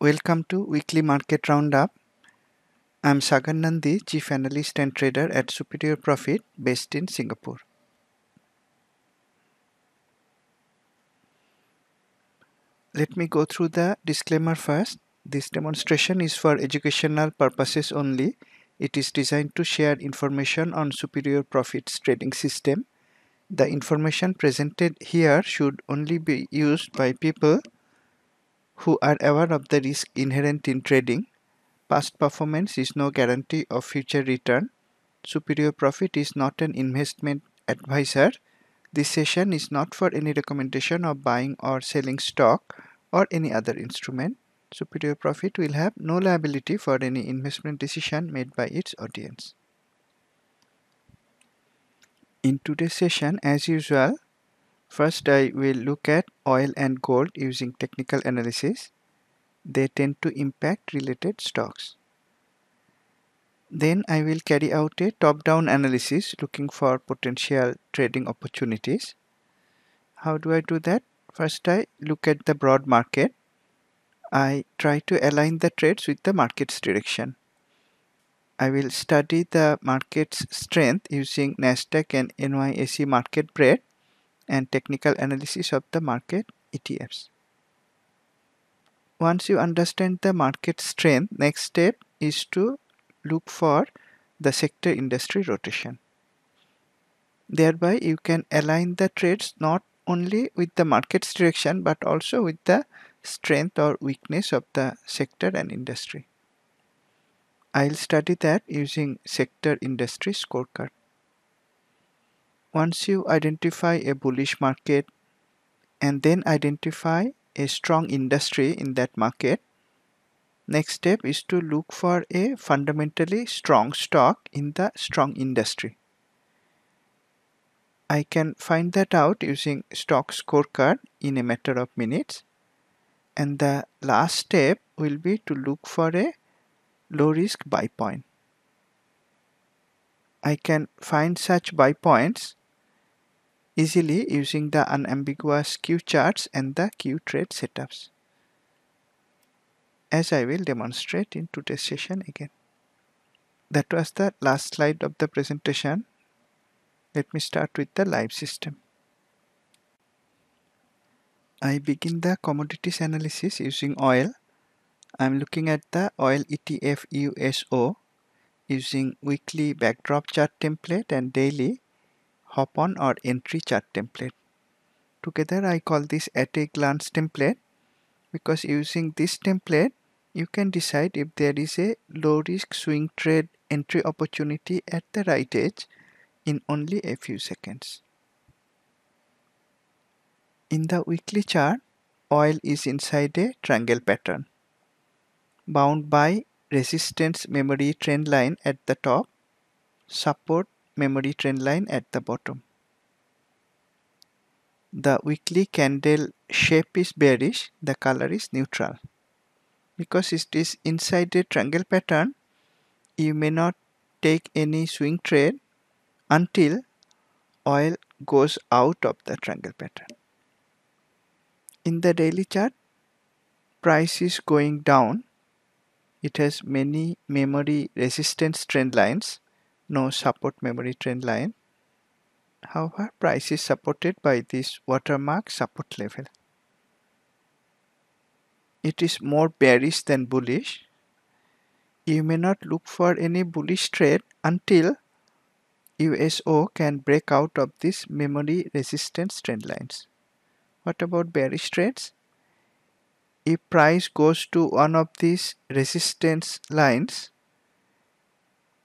Welcome to Weekly Market Roundup. I'm Sagar Nandi, Chief Analyst and Trader at Superior Profit based in Singapore. Let me go through the disclaimer first. This demonstration is for educational purposes only. It is designed to share information on Superior Profits trading system. The information presented here should only be used by people who are aware of the risk inherent in trading. Past performance is no guarantee of future return. Superior Profit is not an investment advisor. This session is not for any recommendation of buying or selling stock or any other instrument. Superior Profit will have no liability for any investment decision made by its audience. In today's session, as usual, First, I will look at oil and gold using technical analysis. They tend to impact related stocks. Then I will carry out a top-down analysis looking for potential trading opportunities. How do I do that? First, I look at the broad market. I try to align the trades with the market's direction. I will study the market's strength using NASDAQ and NYSE market breadth and technical analysis of the market ETFs. Once you understand the market strength, next step is to look for the sector industry rotation. Thereby you can align the trades not only with the market's direction but also with the strength or weakness of the sector and industry. I'll study that using sector industry scorecard. Once you identify a bullish market and then identify a strong industry in that market, next step is to look for a fundamentally strong stock in the strong industry. I can find that out using stock scorecard in a matter of minutes. And the last step will be to look for a low risk buy point. I can find such buy points easily using the unambiguous CUE charts and the CUE trade setups as I will demonstrate in today's session again. That was the last slide of the presentation. Let me start with the live system. I begin the commodities analysis using oil. I'm looking at the oil ETF USO using weekly backdrop chart template and daily hop on or entry chart template. Together I call this at a glance template because using this template you can decide if there is a low risk swing trade entry opportunity at the right edge in only a few seconds. In the weekly chart, oil is inside a triangle pattern bound by resistance memory trend line at the top, support memory trend line at the bottom. The weekly candle shape is bearish, the color is neutral. Because it is inside a triangle pattern, you may not take any swing trade until oil goes out of the triangle pattern. In the daily chart, price is going down. It has many memory resistance trend lines no support memory trend line. However, price is supported by this watermark support level. It is more bearish than bullish. You may not look for any bullish trade until USO can break out of this memory resistance trend lines. What about bearish trades? If price goes to one of these resistance lines,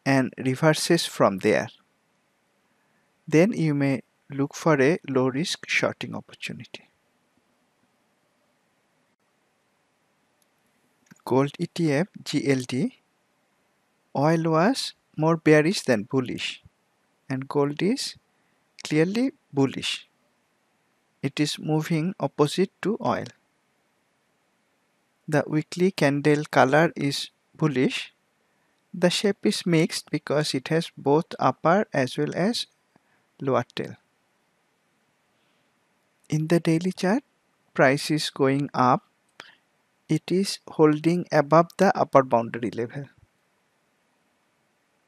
and reverses from there. Then you may look for a low risk shorting opportunity. Gold ETF GLD oil was more bearish than bullish and gold is clearly bullish. It is moving opposite to oil. The weekly candle color is bullish the shape is mixed because it has both upper as well as lower tail. In the daily chart, price is going up. it is holding above the upper boundary level.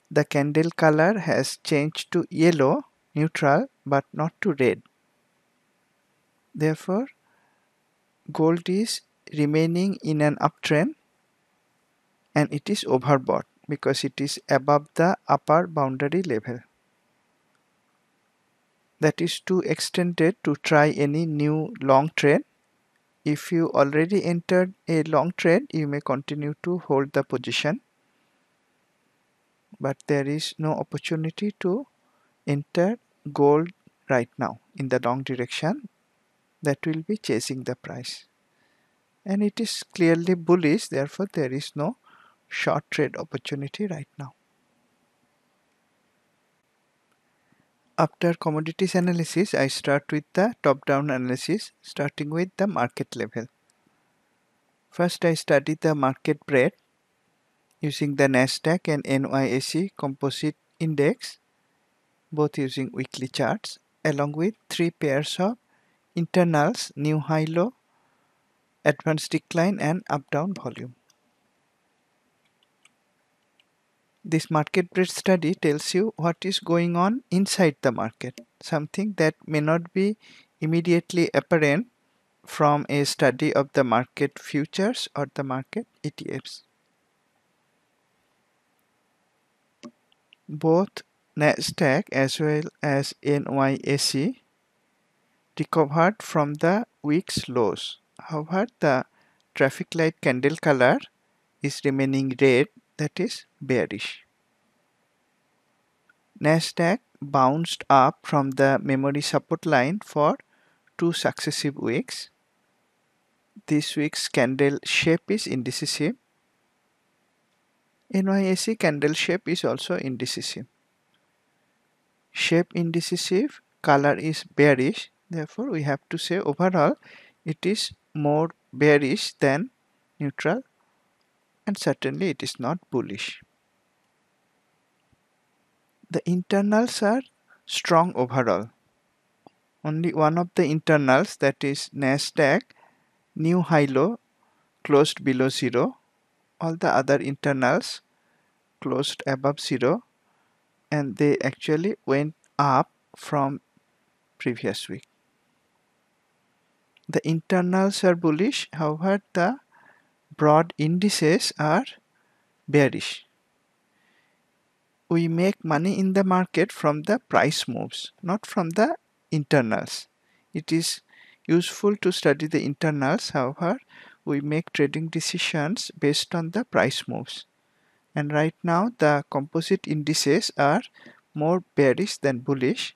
The candle color has changed to yellow neutral but not to red. Therefore, gold is remaining in an uptrend and it is overbought because it is above the upper boundary level. That is too extended to try any new long trade. If you already entered a long trade, you may continue to hold the position. But there is no opportunity to enter gold right now in the long direction that will be chasing the price and it is clearly bullish therefore there is no short trade opportunity right now. After commodities analysis, I start with the top-down analysis starting with the market level. First, I study the market breadth using the NASDAQ and NYSE composite index, both using weekly charts, along with three pairs of internals, new high low, advanced decline and up down volume. This market breadth study tells you what is going on inside the market, something that may not be immediately apparent from a study of the market futures or the market ETFs. Both Nasdaq as well as NYSE recovered from the week's lows. However, the traffic light candle color is remaining red that is bearish. Nasdaq bounced up from the memory support line for two successive weeks. This week's candle shape is indecisive. NYSE candle shape is also indecisive. Shape indecisive, color is bearish. Therefore, we have to say overall it is more bearish than neutral and certainly it is not bullish. The internals are strong overall. Only one of the internals that is Nasdaq new high low closed below zero. All the other internals closed above zero and they actually went up from previous week. The internals are bullish, however, the broad indices are bearish. We make money in the market from the price moves, not from the internals. It is useful to study the internals, however, we make trading decisions based on the price moves. And right now the composite indices are more bearish than bullish.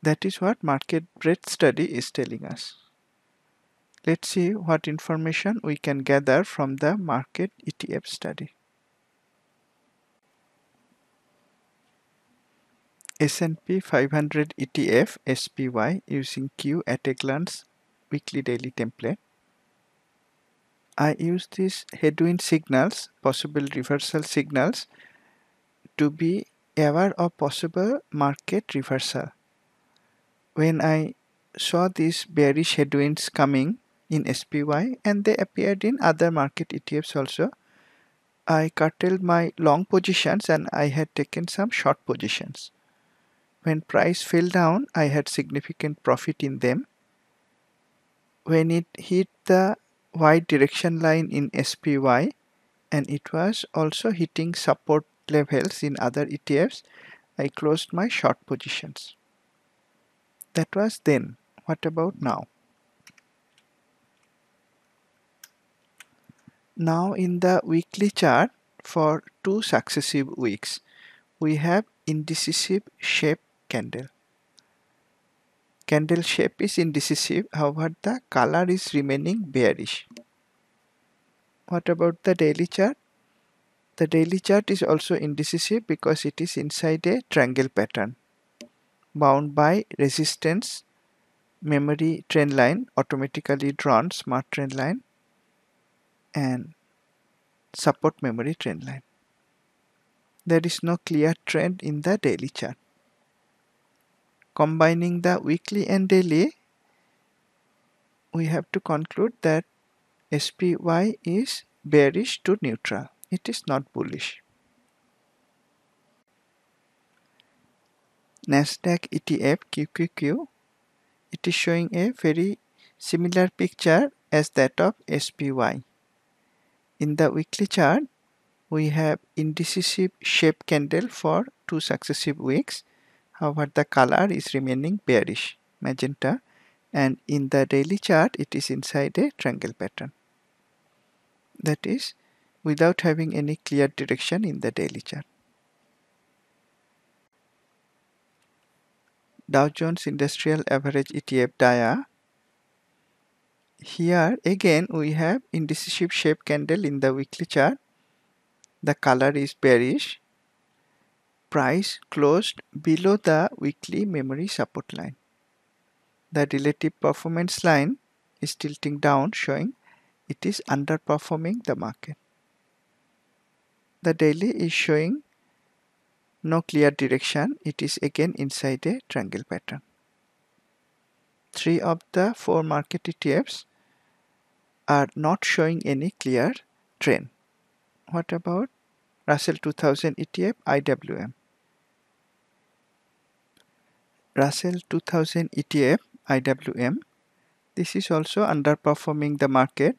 That is what market breadth study is telling us. Let's see what information we can gather from the market ETF study. S&P 500 ETF SPY using CUE at a glance weekly daily template. I use these headwind signals, possible reversal signals to be aware of possible market reversal. When I saw these bearish headwinds coming, in SPY and they appeared in other market ETFs also. I curtailed my long positions and I had taken some short positions. When price fell down, I had significant profit in them. When it hit the white direction line in SPY and it was also hitting support levels in other ETFs, I closed my short positions. That was then. What about now? Now in the weekly chart for two successive weeks, we have indecisive shape candle. Candle shape is indecisive, however the color is remaining bearish. What about the daily chart? The daily chart is also indecisive because it is inside a triangle pattern bound by resistance memory trend line automatically drawn smart trend line and support memory trend line. There is no clear trend in the daily chart. Combining the weekly and daily, we have to conclude that SPY is bearish to neutral. It is not bullish. Nasdaq ETF QQQ it is showing a very similar picture as that of SPY. In the weekly chart we have indecisive shape candle for two successive weeks however the color is remaining bearish magenta and in the daily chart it is inside a triangle pattern that is without having any clear direction in the daily chart. Dow Jones Industrial Average ETF DIA. Here again we have indecisive shape candle in the weekly chart. The color is bearish. Price closed below the weekly memory support line. The relative performance line is tilting down showing it is underperforming the market. The daily is showing no clear direction it is again inside a triangle pattern three of the four market ETFs are not showing any clear trend. What about Russell 2000 ETF IWM Russell 2000 ETF IWM this is also underperforming the market.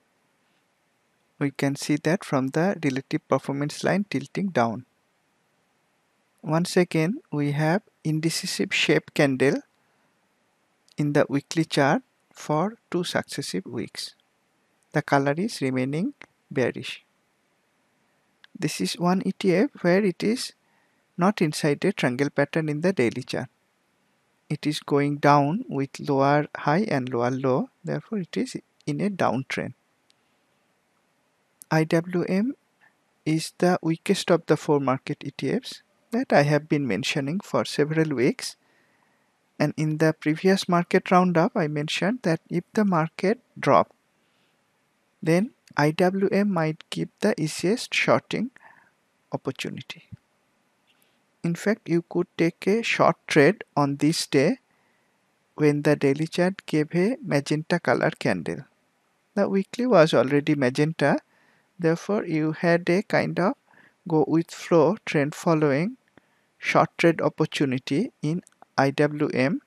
We can see that from the relative performance line tilting down. Once again we have indecisive shape candle in the weekly chart for two successive weeks. The color is remaining bearish. This is one ETF where it is not inside a triangle pattern in the daily chart. It is going down with lower high and lower low therefore it is in a downtrend. IWM is the weakest of the four market ETFs that I have been mentioning for several weeks and in the previous market roundup I mentioned that if the market dropped then IWM might give the easiest shorting opportunity. In fact you could take a short trade on this day when the daily chart gave a magenta color candle. The weekly was already magenta therefore you had a kind of go with flow trend following short trade opportunity in IWM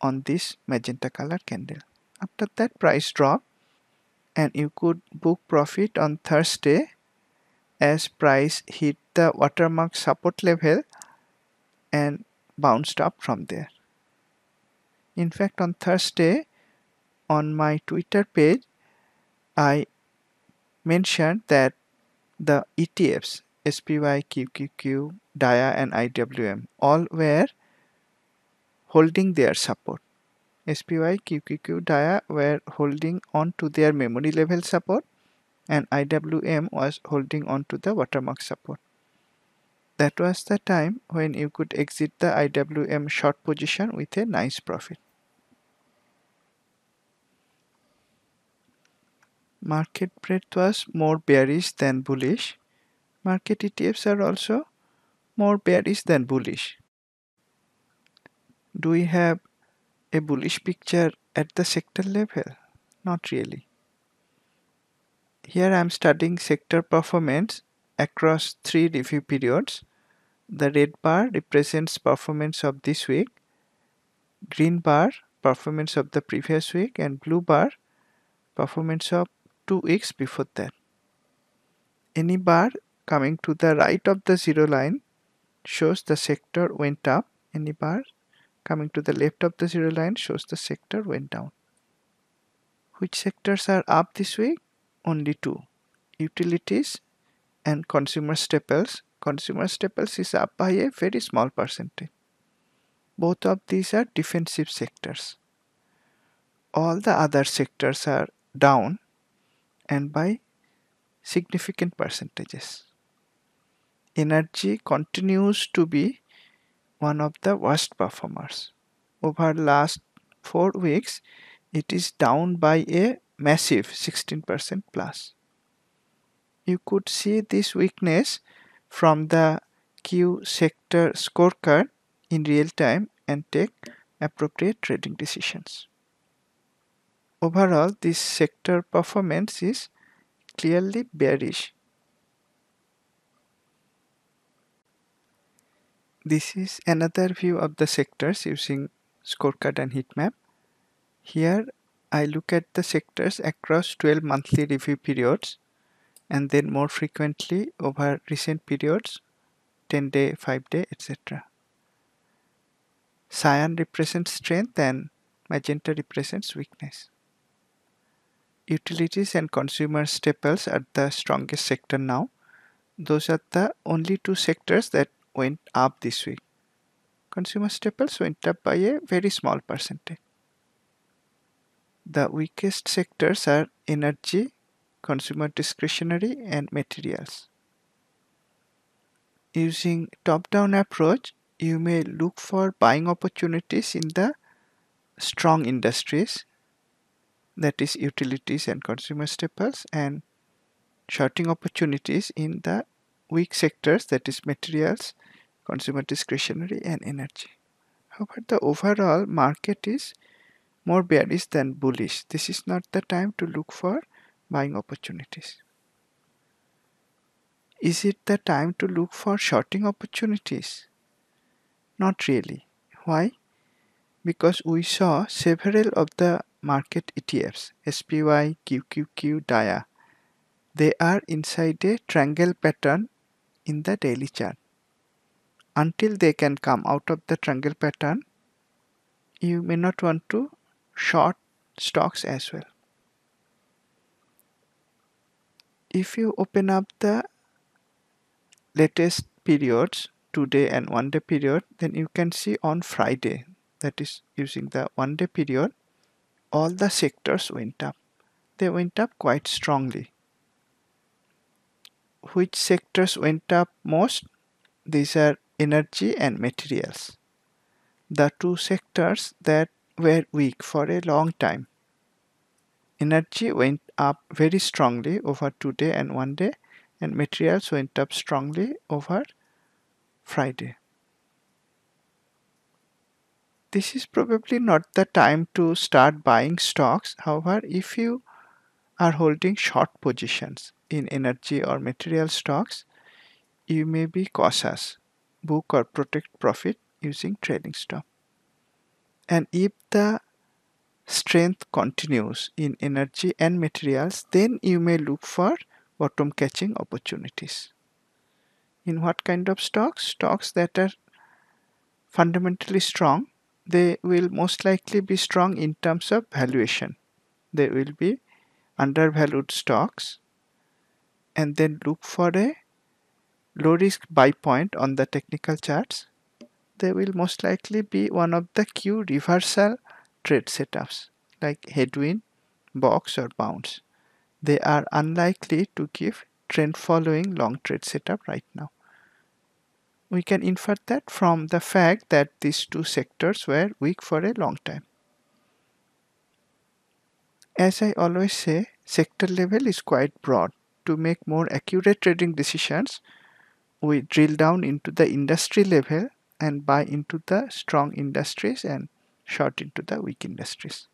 on this magenta color candle. After that price drop and you could book profit on Thursday as price hit the watermark support level and bounced up from there. In fact on Thursday on my Twitter page I mentioned that the ETFs SPY, QQQ, DIA and IWM all were holding their support. SPY, QQQ, DIA were holding on to their memory level support and IWM was holding on to the watermark support. That was the time when you could exit the IWM short position with a nice profit. Market breadth was more bearish than bullish market ETFs are also more bearish than bullish. Do we have a bullish picture at the sector level? Not really. Here I am studying sector performance across three review periods. The red bar represents performance of this week, green bar performance of the previous week and blue bar performance of two weeks before that. Any bar coming to the right of the zero line shows the sector went up any bar coming to the left of the zero line shows the sector went down. Which sectors are up this week only two. Utilities and consumer staples. Consumer staples is up by a very small percentage. Both of these are defensive sectors. All the other sectors are down and by significant percentages. Energy continues to be one of the worst performers. Over last 4 weeks, it is down by a massive 16% plus. You could see this weakness from the CUE sector scorecard in real time and take appropriate trading decisions. overall this sector performance is clearly bearish. This is another view of the sectors using scorecard and heat map. Here I look at the sectors across 12 monthly review periods and then more frequently over recent periods 10 day, 5 day, etc. Cyan represents strength and magenta represents weakness. Utilities and consumer staples are the strongest sector now. Those are the only two sectors that went up this week. Consumer staples went up by a very small percentage. The weakest sectors are energy, consumer discretionary and materials. Using top-down approach, you may look for buying opportunities in the strong industries that is utilities and consumer staples and shorting opportunities in the weak sectors that is materials consumer discretionary and energy. However the overall market is more bearish than bullish. This is not the time to look for buying opportunities. Is it the time to look for shorting opportunities? Not really. Why? Because we saw several of the market ETFs SPY, QQQ, DIA they are inside a triangle pattern in the daily chart until they can come out of the triangle pattern you may not want to short stocks as well. If you open up the latest periods two day and one day period then you can see on Friday that is using the one day period all the sectors went up. They went up quite strongly. Which sectors went up most? These are energy and materials. The two sectors that were weak for a long time. Energy went up very strongly over today and one day and materials went up strongly over Friday. This is probably not the time to start buying stocks. However, if you are holding short positions in energy or material stocks, you may be cautious, book or protect profit using trailing stop. And if the strength continues in energy and materials, then you may look for bottom catching opportunities. In what kind of stocks? Stocks that are fundamentally strong they will most likely be strong in terms of valuation. They will be undervalued stocks and then look for a low risk buy point on the technical charts. They will most likely be one of the CUE reversal trade setups like headwind, box or bounce. They are unlikely to give trend following long trade setup right now we can infer that from the fact that these two sectors were weak for a long time. As I always say, sector level is quite broad. To make more accurate trading decisions, we drill down into the industry level and buy into the strong industries and short into the weak industries.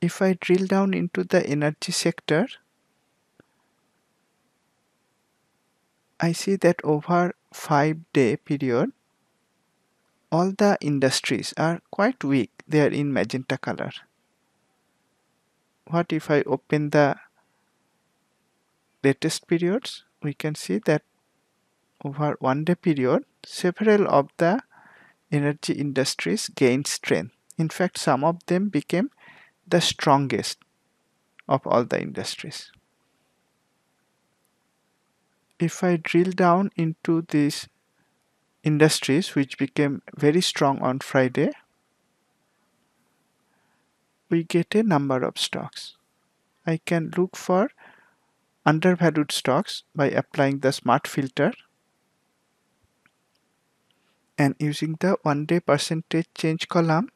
If I drill down into the energy sector, I see that over 5 day period all the industries are quite weak. They are in magenta color. What if I open the latest periods we can see that over one day period several of the energy industries gained strength in fact some of them became the strongest of all the industries if I drill down into these industries which became very strong on Friday, we get a number of stocks. I can look for undervalued stocks by applying the smart filter and using the one day percentage change column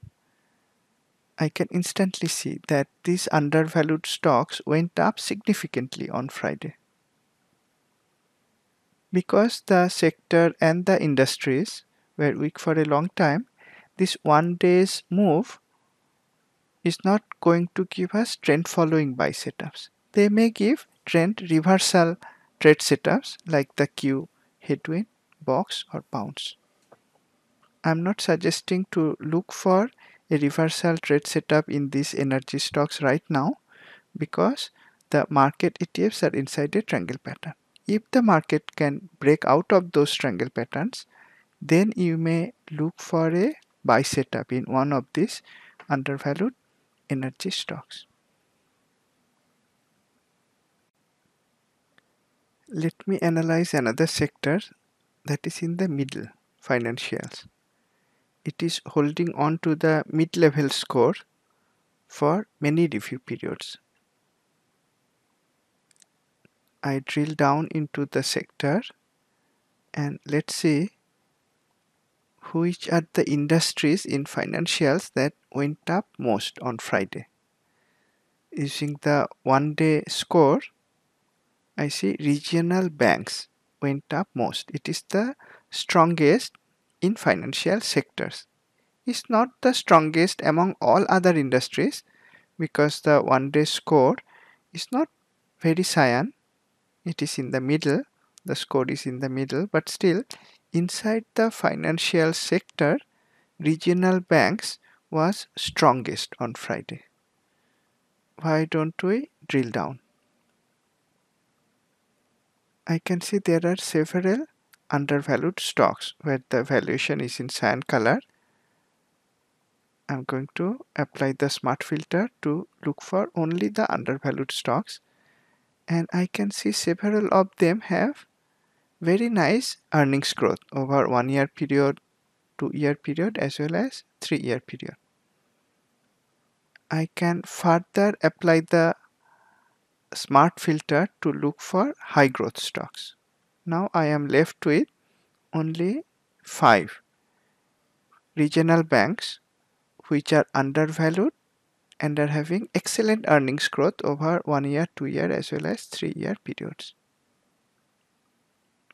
I can instantly see that these undervalued stocks went up significantly on Friday because the sector and the industries were weak for a long time this one day's move is not going to give us trend following buy setups. They may give trend reversal trade setups like the CUE, headwind, box or bounce. I'm not suggesting to look for a reversal trade setup in these energy stocks right now because the market ETFs are inside a triangle pattern. If the market can break out of those triangle patterns, then you may look for a buy setup in one of these undervalued energy stocks. Let me analyze another sector that is in the middle, financials. It is holding on to the mid-level score for many review periods. I drill down into the sector and let's see which are the industries in financials that went up most on Friday. Using the one day score, I see regional banks went up most. It is the strongest in financial sectors. It's not the strongest among all other industries because the one day score is not very cyan. It is in the middle. The score is in the middle, but still inside the financial sector, regional banks was strongest on Friday. Why don't we drill down? I can see there are several undervalued stocks where the valuation is in cyan color. I'm going to apply the smart filter to look for only the undervalued stocks and I can see several of them have very nice earnings growth over one year period, two year period as well as three year period. I can further apply the smart filter to look for high growth stocks. Now I am left with only five regional banks which are undervalued and are having excellent earnings growth over one year, two year as well as three year periods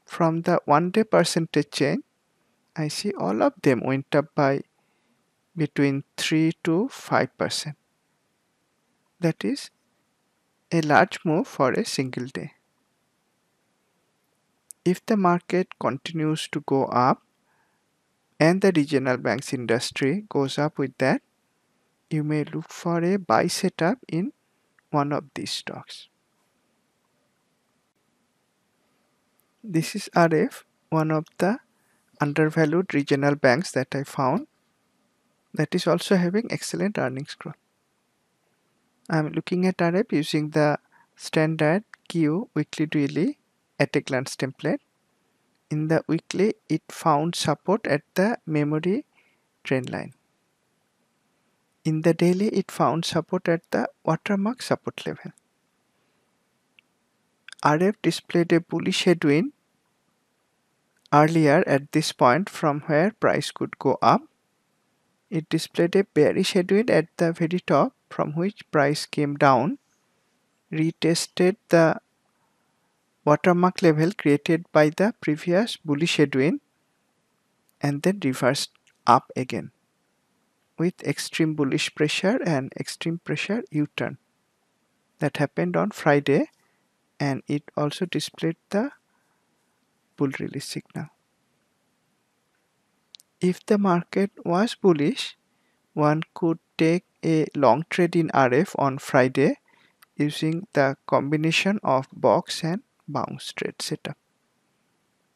from the one day percentage change I see all of them went up by between 3 to 5 percent that is a large move for a single day if the market continues to go up and the regional banks industry goes up with that you may look for a buy setup in one of these stocks This is RF, one of the undervalued regional banks that I found that is also having excellent earnings growth. I'm looking at RF using the standard CUE weekly daily at a glance template. In the weekly, it found support at the memory trend line. In the daily, it found support at the watermark support level. RF displayed a bullish headwind earlier at this point from where price could go up. It displayed a bearish headwind at the very top from which price came down, retested the watermark level created by the previous bullish headwind and then reversed up again with extreme bullish pressure and extreme pressure U-turn that happened on Friday and it also displayed the bull release signal. If the market was bullish, one could take a long trade in RF on Friday using the combination of box and bounce trade setup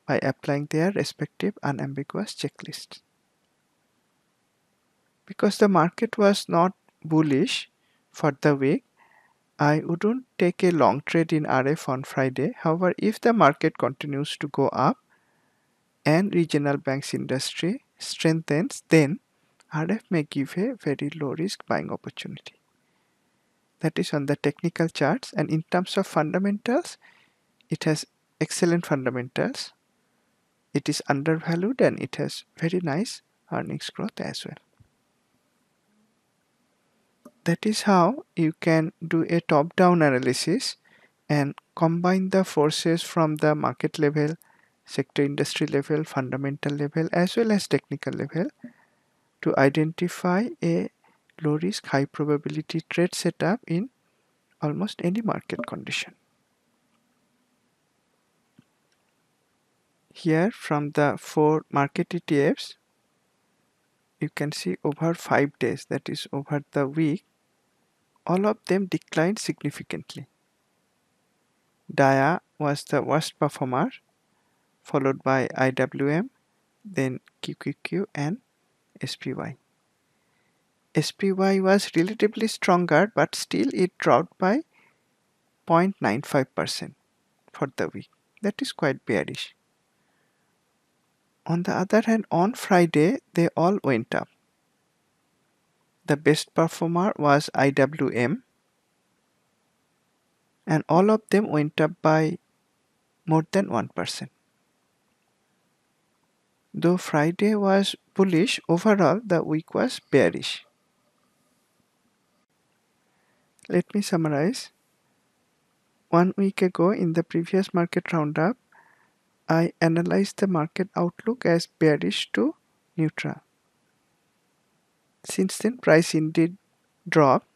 by applying their respective unambiguous checklists. Because the market was not bullish for the week, I wouldn't take a long trade in RF on Friday. However, if the market continues to go up and regional banks industry strengthens, then RF may give a very low risk buying opportunity. That is on the technical charts and in terms of fundamentals, it has excellent fundamentals. It is undervalued and it has very nice earnings growth as well that is how you can do a top-down analysis and combine the forces from the market level, sector industry level, fundamental level as well as technical level to identify a low risk, high probability trade setup in almost any market condition. Here from the four market ETFs, you can see over 5 days that is over the week all of them declined significantly. DIA was the worst performer followed by IWM then QQQ and SPY. SPY was relatively stronger but still it dropped by 0.95% for the week. That is quite bearish. On the other hand, on Friday, they all went up. The best performer was IWM and all of them went up by more than 1%. Though Friday was bullish, overall the week was bearish. Let me summarize. One week ago in the previous market roundup, I analyzed the market outlook as bearish to neutral. Since then, price indeed dropped.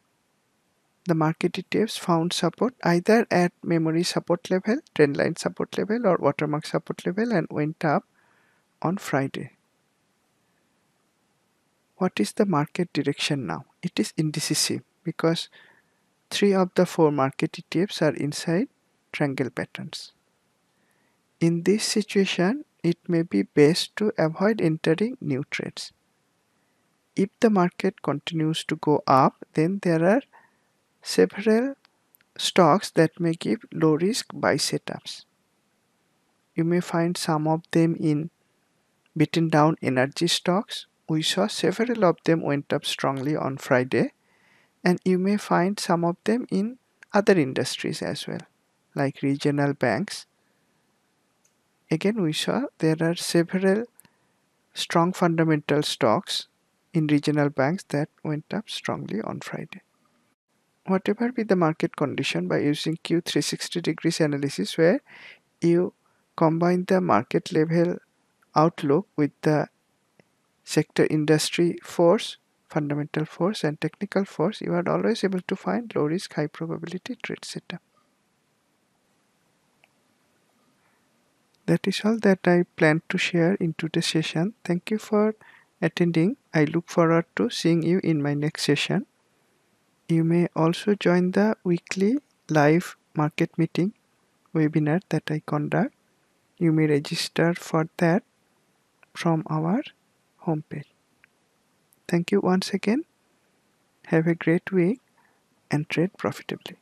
The market ETFs found support either at memory support level, trendline support level, or watermark support level and went up on Friday. What is the market direction now? It is indecisive because three of the four market ETFs are inside triangle patterns. In this situation, it may be best to avoid entering new trades. If the market continues to go up, then there are several stocks that may give low risk buy setups. You may find some of them in beaten down energy stocks. We saw several of them went up strongly on Friday, and you may find some of them in other industries as well, like regional banks again we saw there are several strong fundamental stocks in regional banks that went up strongly on Friday. Whatever be the market condition by using CUE360 degrees analysis where you combine the market level outlook with the sector industry force, fundamental force and technical force, you are always able to find low risk high probability trade setup. That is all that I plan to share in today's session. Thank you for attending. I look forward to seeing you in my next session. You may also join the weekly live market meeting webinar that I conduct. You may register for that from our homepage. Thank you once again. Have a great week and trade profitably.